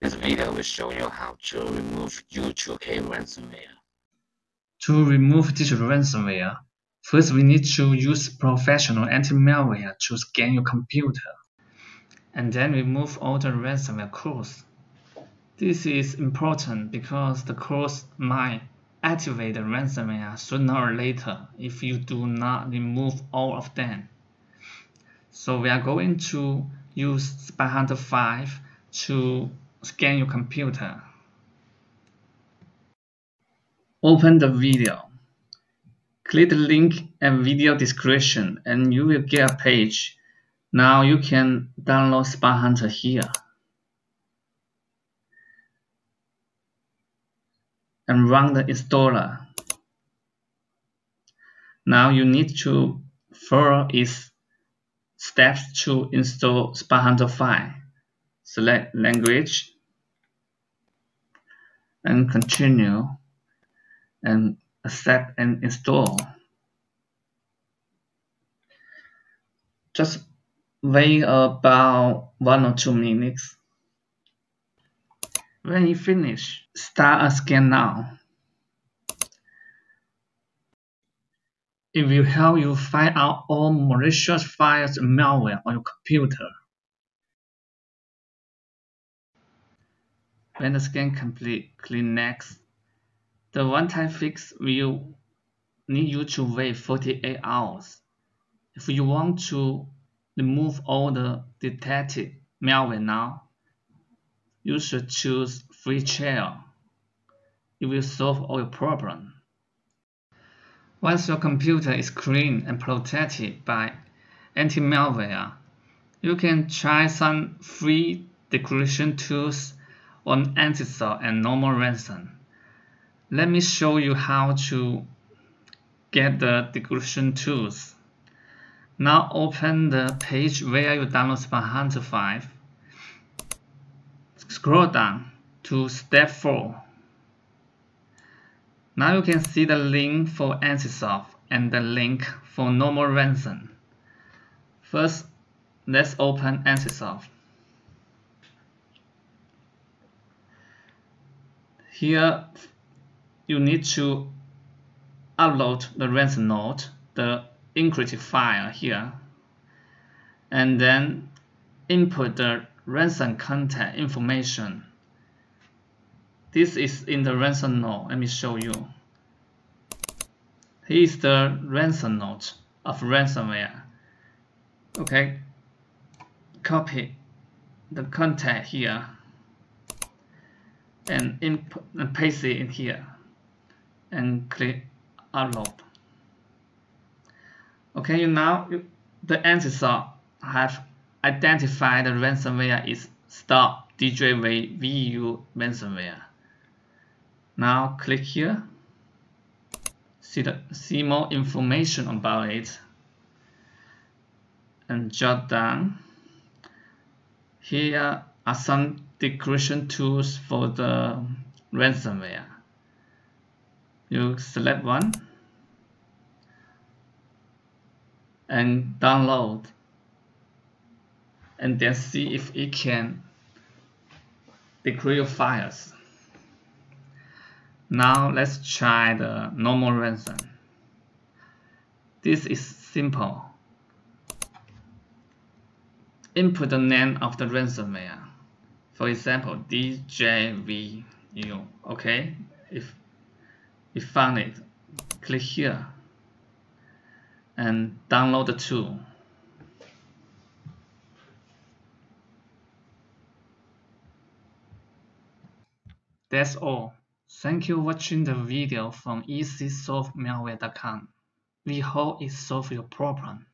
This video will show you how to remove U2K ransomware. To remove this ransomware, first we need to use professional anti-malware to scan your computer. And then remove all the ransomware codes. This is important because the codes might activate the ransomware sooner or later if you do not remove all of them. So we are going to use SpyHunter 5 to scan your computer. Open the video. Click the link and video description and you will get a page. Now you can download SpyHunter here. And run the installer. Now you need to follow its steps to install SpyHunter 5 select language and continue and accept and install. Just wait about one or two minutes. When you finish, start a scan now. It will help you find out all malicious files and malware on your computer. When the scan complete, click Next. The one-time fix will need you to wait 48 hours. If you want to remove all the detected malware now, you should choose Free Trial. It will solve all your problems. Once your computer is clean and protected by anti-malware, you can try some free decryption tools on Emsisoft and No More Ransom. Let me show you how to get the decryption tools. Now open the page where you download SpyHunter 5. Scroll down to step 4. Now you can see the link for Emsisoft and the link for No More Ransom. First, let's open Emsisoft. Here you need to upload the ransom node, the encrypted file here, and then input the ransom contact information. This is in the ransom node. Let me show you. Here is the ransom node of ransomware. Okay, copy the contact here and input and paste it in here and click upload. Okay you now the Emsisoft have identified the ransomware is stop DJVU ransomware. Now click here. See the see more information about it. And jot down. Here are some decryption tools for the ransomware. You select one and download and then see if it can decrypt your files. Now let's try the No More Ransom. This is simple. Input the name of the ransomware for example DJVU okay if you found it click here and download the tool. That's all. Thank you for watching the video from easysolvemalware.com we hope it solves your problem